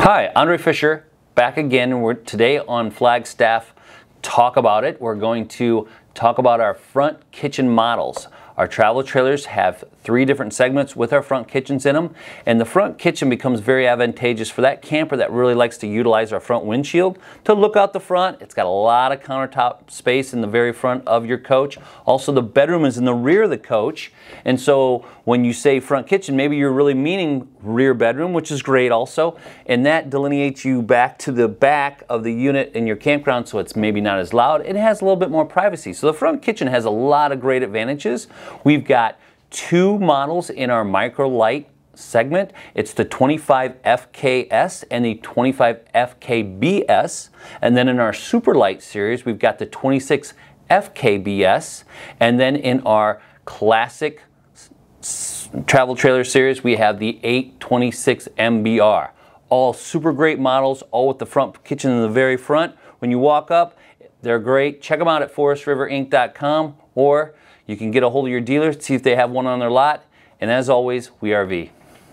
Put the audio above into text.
Hi, Andre Fisher, back again. We're today on Flagstaff Talk About It. We're going to talk about our front kitchen models. Our travel trailers have three different segments with our front kitchens in them, and the front kitchen becomes very advantageous for that camper that really likes to utilize our front windshield to look out the front. It's got a lot of countertop space in the very front of your coach. Also, the bedroom is in the rear of the coach, and so when you say front kitchen, maybe you're really meaning rear bedroom, which is great also, and that delineates you back to the back of the unit in your campground so it's maybe not as loud. It has a little bit more privacy. So the front kitchen has a lot of great advantages. We've got two models in our Micro Lite segment. It's the 25FKS and the 25FKBS. And then in our Super Lite series, we've got the 26FKBS. And then in our classic travel trailer series, we have the 826MBR. All super great models, all with the front kitchen in the very front. When you walk up, they're great. Check them out at forestriverinc.com or you can get a hold of your dealer, see if they have one on their lot. And as always, we RV.